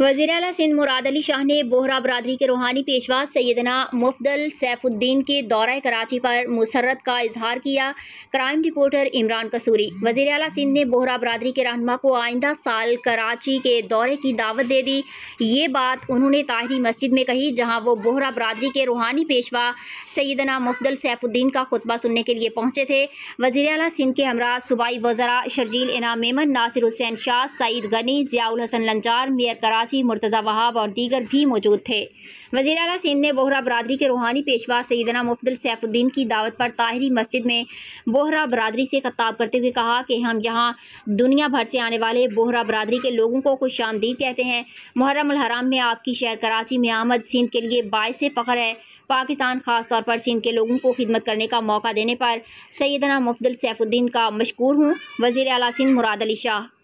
वज़ीर अला सिंध मुराद अली शाह ने बोहरा बरदरी के रूहानी पेशवा सैदना मुफदल सैफुद्दीन के दौरा कराची पर मुसरत का इजहार किया। Crime reporter Imran Kasuri. वज़ीर अला सिंध ने बोहरा बरदरी के रहनमा को आइंदा साल कराची के दौरे की दावत दे दी। ये बात उन्होंने ताहरी मस्जिद में कही, जहाँ वो बोहरा बरदरी के रूहानी पेशवा सैदना मुफदल सैफुद्दीन का खुतबा सुनने के लिए पहुँचे थे। वज़ीर अला सिंध के हमरा सूबाई वजरा शर्जील इनाम मेमन नासिर हुसैन शाह, सईद गनी, जियाउल हसन लंचार मेयर कराची कराची मुर्तज़ा वहाब और दीगर भी मौजूद थे। वजी अला सिंध ने बोहरा बरदरी के रूहानी पेशवा सईदना मुफ्तल सैफुद्दीन की दावत पर ताहरी मस्जिद में बोहरा बरदरी से खताब करते हुए कहा कि हम यहाँ दुनिया भर से आने वाले बोहरा बरदरी के लोगों को खुश आमदीद कहते हैं। मुहर्रम में आपकी शहर कराची में आमद सिंध के लिए बायस फ़ख्र है। पाकिस्तान खास तौर पर सिंध के लोगों को खिदमत करने का मौका देने पर सैदना मुफ्तल सैफुद्दीन का मशहूर हूँ, वज़ीर अला सिंध, मुराद अली शाह।